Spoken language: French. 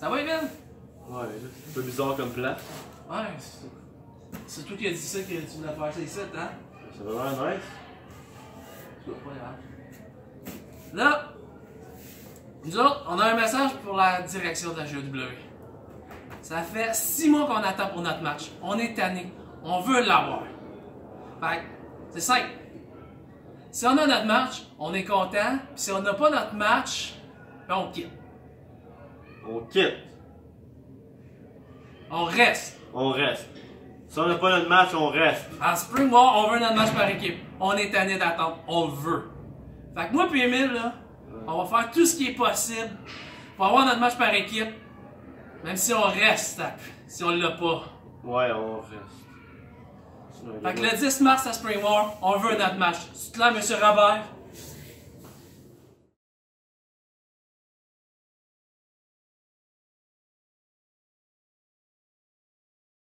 Ça va, Evan? Ouais, c'est un peu bizarre comme plan. Ouais, c'est- c'est toi qui as dit ça que tu voulais faire ça ici, hein? Ça va vraiment nice. C'est pas grave. Là, nous autres, on a un message pour la direction de la GW. Ça fait six mois qu'on attend pour notre match. On est tanné. On veut l'avoir. Fait c'est simple. Si on a notre match, on est content. Puis si on n'a pas notre match, ben on quitte. On quitte. On reste. On reste. Si on n'a pas notre match, on reste. En Spring War, on veut notre match par équipe. On est tanné d'attendre. On le veut. Fait que moi puis Emile, là, on va faire tout ce qui est possible pour avoir notre match par équipe. Même si on reste, si on l'a pas. Ouais, on reste. Fait que le 10 mars à Spring War, on veut notre match. C'est clair, Monsieur Robert?